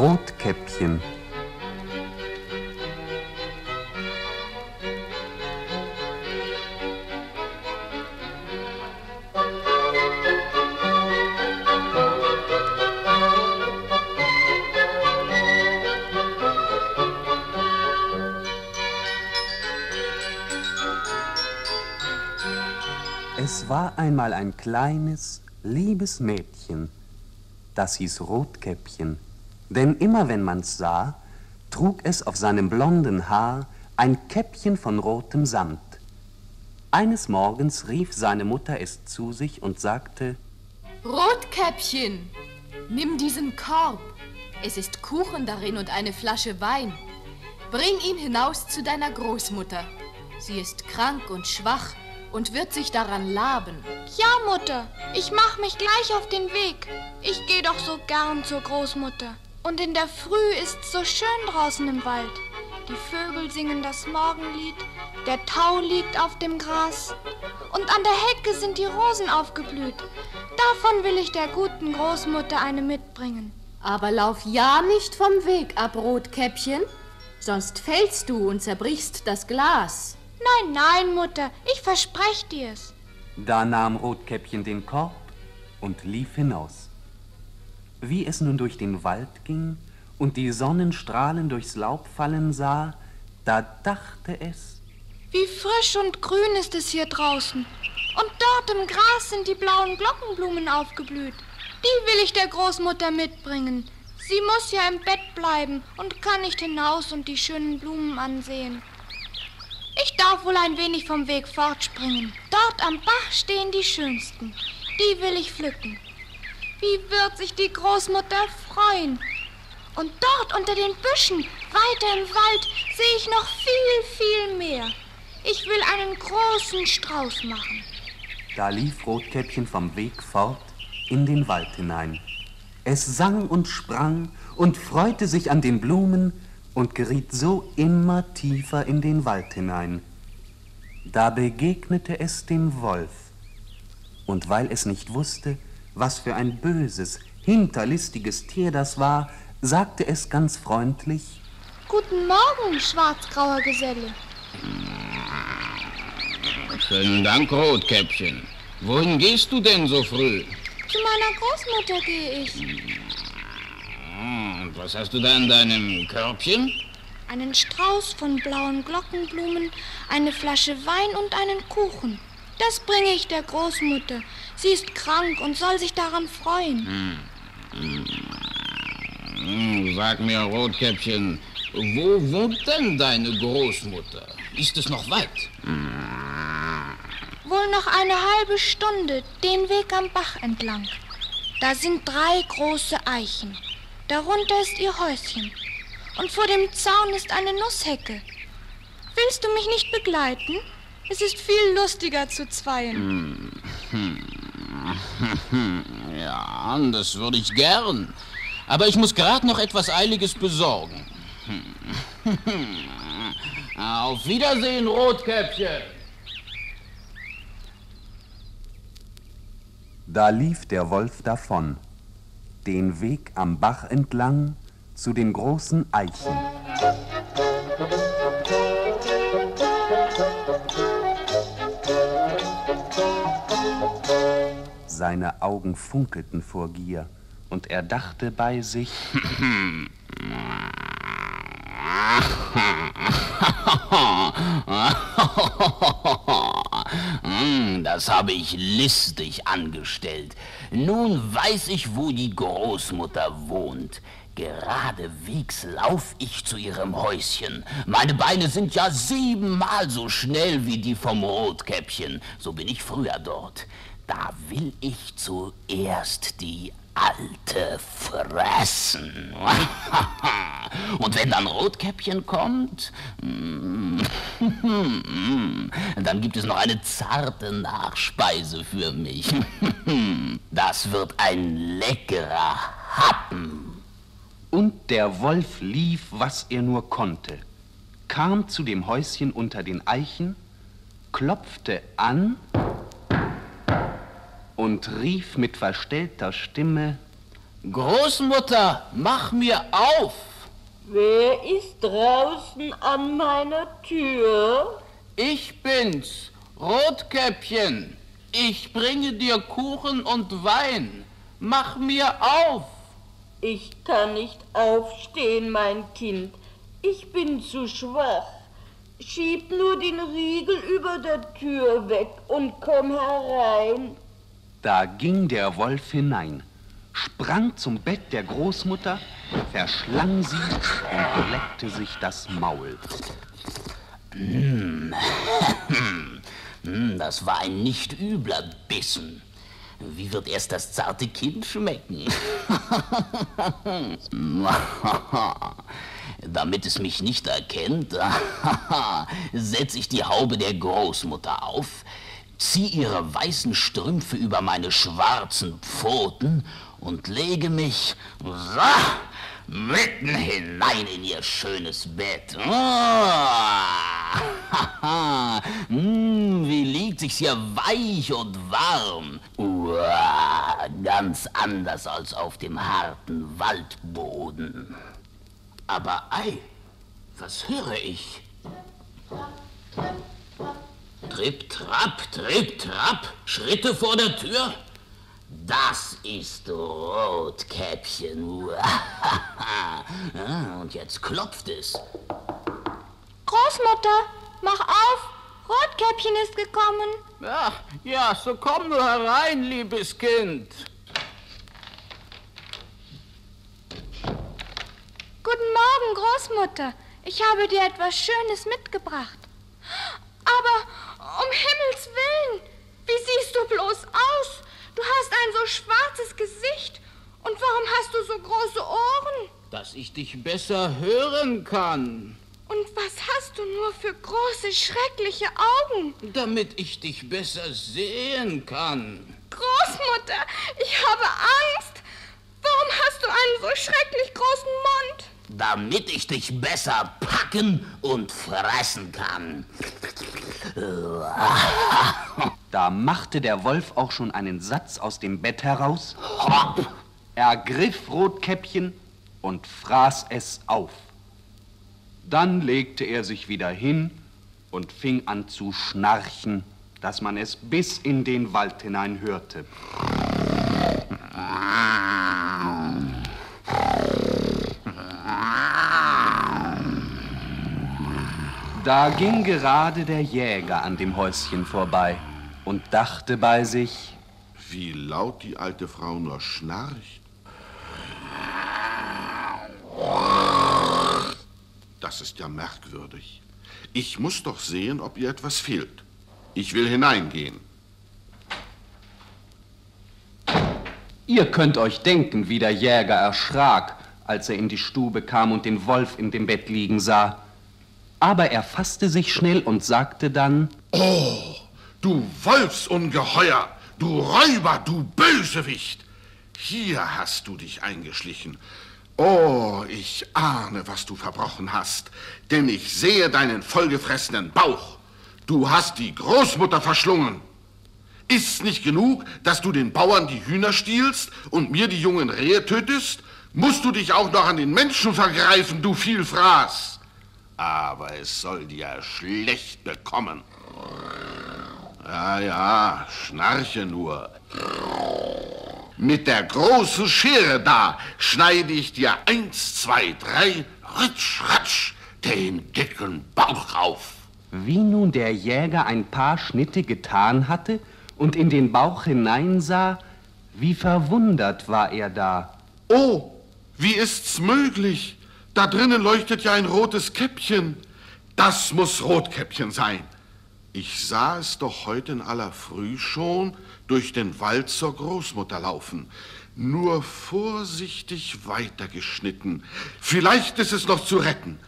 Rotkäppchen. Es war einmal ein kleines, liebes Mädchen, das hieß Rotkäppchen, denn immer wenn man's sah, trug es auf seinem blonden Haar ein Käppchen von rotem Samt. Eines Morgens rief seine Mutter es zu sich und sagte, Rotkäppchen, nimm diesen Korb. Es ist Kuchen darin und eine Flasche Wein. Bring ihn hinaus zu deiner Großmutter. Sie ist krank und schwach und wird sich daran laben. Ja, Mutter, ich mach mich gleich auf den Weg. Ich gehe doch so gern zur Großmutter. Und in der Früh ist's so schön draußen im Wald. Die Vögel singen das Morgenlied, der Tau liegt auf dem Gras und an der Hecke sind die Rosen aufgeblüht. Davon will ich der guten Großmutter eine mitbringen. Aber lauf ja nicht vom Weg ab, Rotkäppchen, sonst fällst du und zerbrichst das Glas. Nein, nein, Mutter, ich versprech dir's. Da nahm Rotkäppchen den Korb und lief hinaus. Wie es nun durch den Wald ging und die Sonnenstrahlen durchs Laub fallen sah, da dachte es, Wie frisch und grün ist es hier draußen. Und dort im Gras sind die blauen Glockenblumen aufgeblüht. Die will ich der Großmutter mitbringen. Sie muss ja im Bett bleiben und kann nicht hinaus und die schönen Blumen ansehen. Ich darf wohl ein wenig vom Weg fortspringen. Dort am Bach stehen die schönsten. Die will ich pflücken. Wie wird sich die Großmutter freuen? Und dort unter den Büschen, weiter im Wald, sehe ich noch viel, viel mehr. Ich will einen großen Strauß machen. Da lief Rotkäppchen vom Weg fort in den Wald hinein. Es sang und sprang und freute sich an den Blumen und geriet so immer tiefer in den Wald hinein. Da begegnete es dem Wolf. Und weil es nicht wusste, was für ein böses, hinterlistiges Tier das war, sagte es ganz freundlich, Guten Morgen, schwarzgrauer Geselle. Schönen Dank, Rotkäppchen. Wohin gehst du denn so früh? Zu meiner Großmutter gehe ich. Hm, Und was hast du da in deinem Körbchen? Einen Strauß von blauen Glockenblumen, eine Flasche Wein und einen Kuchen. Das bringe ich der Großmutter. Sie ist krank und soll sich daran freuen. Hm, Sag mir, Rotkäppchen, wo wohnt denn deine Großmutter? Ist es noch weit? Wohl noch eine halbe Stunde den Weg am Bach entlang. Da sind drei große Eichen. Darunter ist ihr Häuschen. Und vor dem Zaun ist eine Nusshecke. Willst du mich nicht begleiten? Es ist viel lustiger zu zweien. Ja, das würde ich gern. Aber ich muss gerade noch etwas Eiliges besorgen. Auf Wiedersehen, Rotkäppchen. Da lief der Wolf davon, den Weg am Bach entlang zu den großen Eichen. Seine Augen funkelten vor Gier, und er dachte bei sich, Das habe ich listig angestellt. Nun weiß ich, wo die Großmutter wohnt. Geradewegs lauf ich zu ihrem Häuschen. Meine Beine sind ja siebenmal so schnell wie die vom Rotkäppchen. So bin ich früher dort. Da will ich zuerst die Alte fressen. Und wenn dann Rotkäppchen kommt, mm, dann gibt es noch eine zarte Nachspeise für mich. Das wird ein leckerer Happen. Und der Wolf lief, was er nur konnte, kam zu dem Häuschen unter den Eichen, klopfte an und rief mit verstellter Stimme, Großmutter, mach mir auf! Wer ist draußen an meiner Tür? Ich bin's, Rotkäppchen. Ich bringe dir Kuchen und Wein. Mach mir auf! Ich kann nicht aufstehen, mein Kind. Ich bin zu schwach. Schieb nur den Riegel über der Tür weg und komm herein. Da ging der Wolf hinein, sprang zum Bett der Großmutter, verschlang sie und leckte sich das Maul. Hm, das war ein nicht übler Bissen. Wie wird erst das zarte Kind schmecken? Damit es mich nicht erkennt, setze ich die Haube der Großmutter auf, zieh ihre weißen Strümpfe über meine schwarzen Pfoten und lege mich so, mitten hinein in ihr schönes Bett. Oh, wie liegt sich's hier weich und warm. Ganz anders als auf dem harten Waldboden. Aber ei, was höre ich? Tripp, trapp, tripp, trapp, Schritte vor der Tür. Das ist Rotkäppchen. Und jetzt klopft es. Großmutter, mach auf! Rotkäppchen ist gekommen. Ach, ja, so komm nur herein, liebes Kind. Guten Morgen, Großmutter. Ich habe dir etwas Schönes mitgebracht. Aber um Himmels willen, wie siehst du bloß aus? Du hast ein so schwarzes Gesicht. Und warum hast du so große Ohren? Dass ich dich besser hören kann. Und was hast du nur für große, schreckliche Augen? Damit ich dich besser sehen kann. Großmutter, ich habe Angst. Warum hast du einen so schrecklich großen Mund? Damit ich dich besser packen und fressen kann. Da machte der Wolf auch schon einen Satz aus dem Bett heraus, ergriff Rotkäppchen und fraß es auf. Dann legte er sich wieder hin und fing an zu schnarchen, dass man es bis in den Wald hinein hörte. Da ging gerade der Jäger an dem Häuschen vorbei und dachte bei sich, wie laut die alte Frau nur schnarcht. Das ist ja merkwürdig. Ich muss doch sehen, ob ihr etwas fehlt. Ich will hineingehen. Ihr könnt euch denken, wie der Jäger erschrak, als er in die Stube kam und den Wolf in dem Bett liegen sah. Aber er fasste sich schnell und sagte dann, Oh, du Wolfsungeheuer, du Räuber, du Bösewicht! Hier hast du dich eingeschlichen. Oh, ich ahne, was du verbrochen hast, denn ich sehe deinen vollgefressenen Bauch. Du hast die Großmutter verschlungen. Ist's nicht genug, dass du den Bauern die Hühner stiehlst und mir die jungen Rehe tötest? Musst du dich auch noch an den Menschen vergreifen, du Vielfraß? Aber es soll dir schlecht bekommen. Ja, ja, schnarche nur. Mit der großen Schere da schneide ich dir eins, zwei, drei, ritsch, ratsch, den dicken Bauch auf. Wie nun der Jäger ein paar Schnitte getan hatte und in den Bauch hineinsah, wie verwundert war er da. Oh, wie ist's möglich? Da drinnen leuchtet ja ein rotes Käppchen. Das muss Rotkäppchen sein. Ich sah es doch heute in aller Früh schon durch den Wald zur Großmutter laufen. Nur vorsichtig weitergeschnitten. Vielleicht ist es noch zu retten.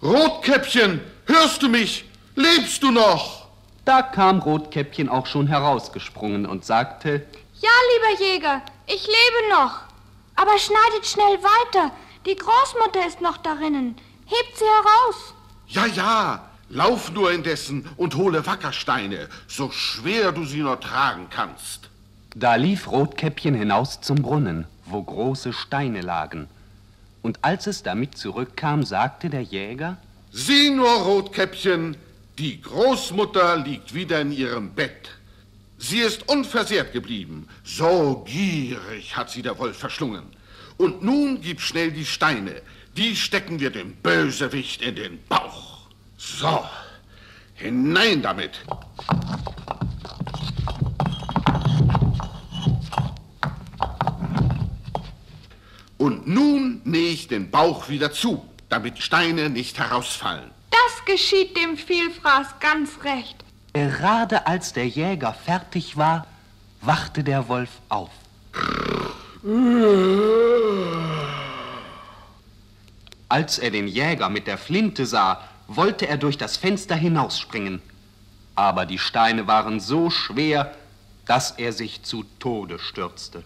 Rotkäppchen, hörst du mich? Lebst du noch? Da kam Rotkäppchen auch schon herausgesprungen und sagte, Ja, lieber Jäger, ich lebe noch. Aber schneidet schnell weiter. Die Großmutter ist noch darinnen. Hebt sie heraus. Ja, ja, lauf nur indessen und hole Wackersteine, so schwer du sie nur tragen kannst. Da lief Rotkäppchen hinaus zum Brunnen, wo große Steine lagen. Und als es damit zurückkam, sagte der Jäger, Sieh nur, Rotkäppchen, die Großmutter liegt wieder in ihrem Bett. Sie ist unversehrt geblieben. So gierig hat sie der Wolf verschlungen. Und nun gib schnell die Steine. Die stecken wir dem Bösewicht in den Bauch. So, hinein damit. Und nun nähe ich den Bauch wieder zu, damit Steine nicht herausfallen. Das geschieht dem Vielfraß ganz recht. Gerade als der Jäger fertig war, wachte der Wolf auf. Als er den Jäger mit der Flinte sah, wollte er durch das Fenster hinausspringen. Aber die Steine waren so schwer, dass er sich zu Tode stürzte.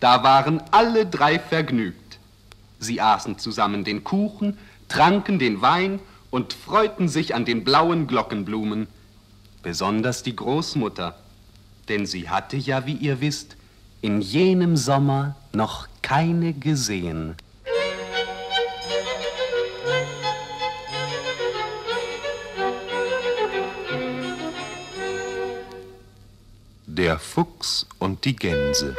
Da waren alle drei vergnügt. Sie aßen zusammen den Kuchen, tranken den Wein und freuten sich an den blauen Glockenblumen. Besonders die Großmutter, denn sie hatte ja, wie ihr wisst, in jenem Sommer noch keine gesehen. Der Fuchs und die Gänse.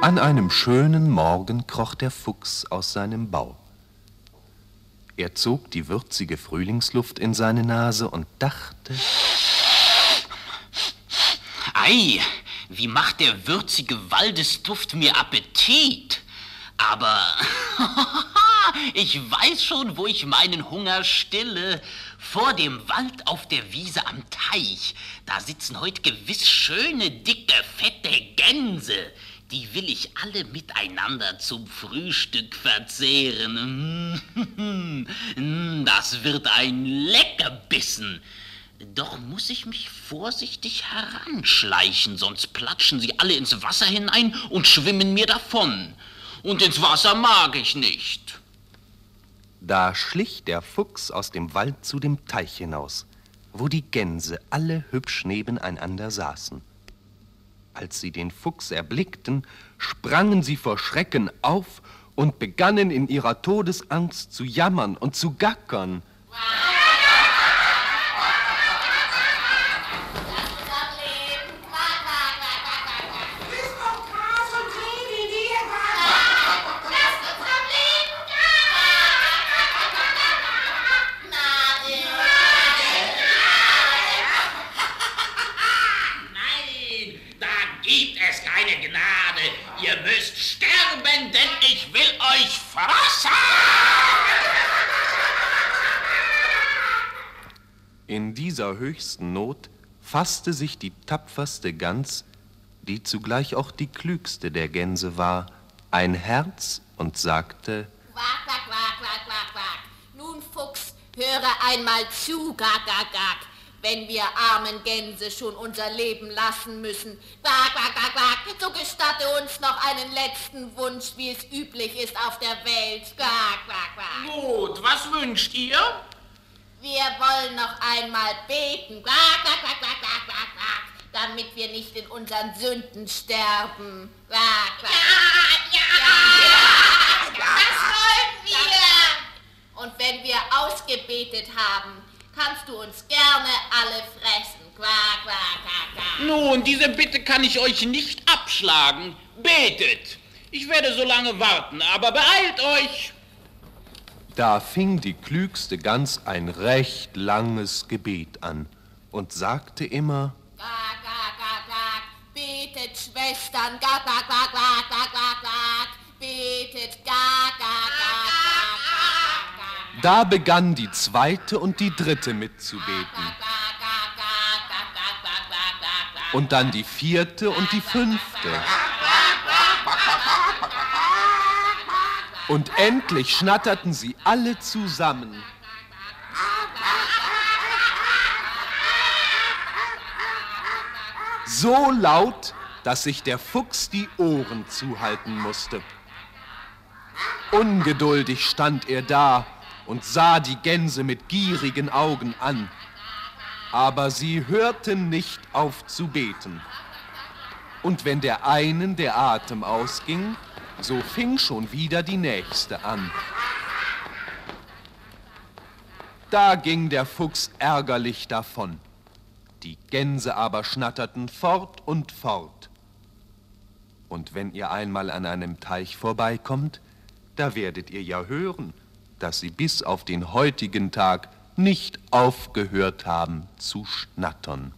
An einem schönen Morgen kroch der Fuchs aus seinem Bau. Er zog die würzige Frühlingsluft in seine Nase und dachte, Ei, wie macht der würzige Waldesduft mir Appetit? Aber ich weiß schon, wo ich meinen Hunger stille. Vor dem Wald auf der Wiese am Teich. Da sitzen heute gewiss schöne, dicke, fette Gänse. Die will ich alle miteinander zum Frühstück verzehren. Das wird ein Leckerbissen. Doch muss ich mich vorsichtig heranschleichen, sonst platschen sie alle ins Wasser hinein und schwimmen mir davon. Und ins Wasser mag ich nicht. Da schlich der Fuchs aus dem Wald zu dem Teich hinaus, wo die Gänse alle hübsch nebeneinander saßen. Als sie den Fuchs erblickten, sprangen sie vor Schrecken auf und begannen in ihrer Todesangst zu jammern und zu gackern. Nein, In dieser höchsten Not fasste sich die tapferste Gans, die zugleich auch die klügste der Gänse war, ein Herz und sagte, Quack, quack, quack, quack, quack, quack. Nun, Fuchs, höre einmal zu, gag, gag, gag. Wenn wir armen Gänse schon unser Leben lassen müssen, quack, quack, quack, quack, so gestatte uns noch einen letzten Wunsch, wie es üblich ist auf der Welt. Quack, quack, quack. Gut, was wünscht ihr? Wir wollen noch einmal beten, quack, quack, quack, quack, quack, quack, quack, damit wir nicht in unseren Sünden sterben. Quack, quack. Ja, ja, das wollen wir. Und wenn wir ausgebetet haben, kannst du uns gerne alle fressen. Quack, quack, quack, quack. Nun, diese Bitte kann ich euch nicht abschlagen. Betet. Ich werde so lange warten, aber beeilt euch. Da fing die klügste Gans ein recht langes Gebet an und sagte immer, betet Schwestern, betet, Da begann die zweite und die dritte mitzubeten. Und dann die vierte und die fünfte. Und endlich schnatterten sie alle zusammen. So laut, dass sich der Fuchs die Ohren zuhalten musste. Ungeduldig stand er da und sah die Gänse mit gierigen Augen an. Aber sie hörten nicht auf zu beten. Und wenn der einen der Atem ausging, so fing schon wieder die nächste an. Da ging der Fuchs ärgerlich davon. Die Gänse aber schnatterten fort und fort. Und wenn ihr einmal an einem Teich vorbeikommt, da werdet ihr ja hören, dass sie bis auf den heutigen Tag nicht aufgehört haben zu schnattern.